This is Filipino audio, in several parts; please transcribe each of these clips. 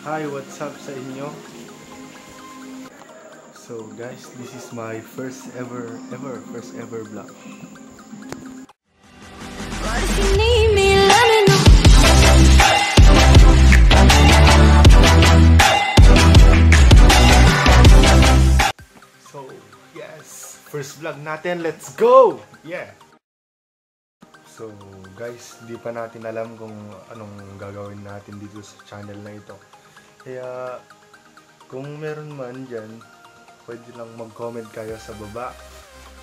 Hi, what's up sa inyo? So guys, this is my first ever, ever, first ever vlog. So, yes, first vlog natin, let's go! Yeah! So, guys, di pa natin alam kung anong gagawin natin dito sa channel na ito. Kaya, kung meron man dyan, pwede lang mag-comment kayo sa baba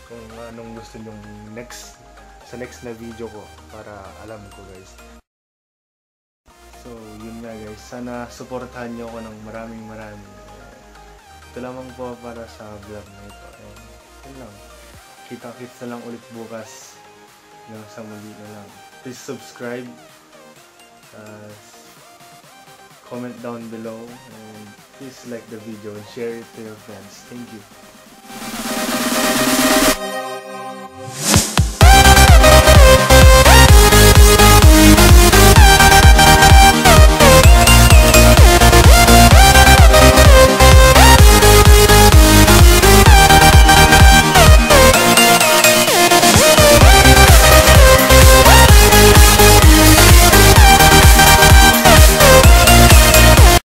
kung anong gusto nyong next sa next na video ko para alam ko guys. So, yun nga guys. Sana supportahan nyo ako ng maraming maraming. Ito lamang po para sa vlog na ito. And, yun lang. Kita-kits na lang ulit bukas. Hanggang sa muli na lang. Please subscribe. Uh, comment down below. And please like the video and share it to your friends. Thank you.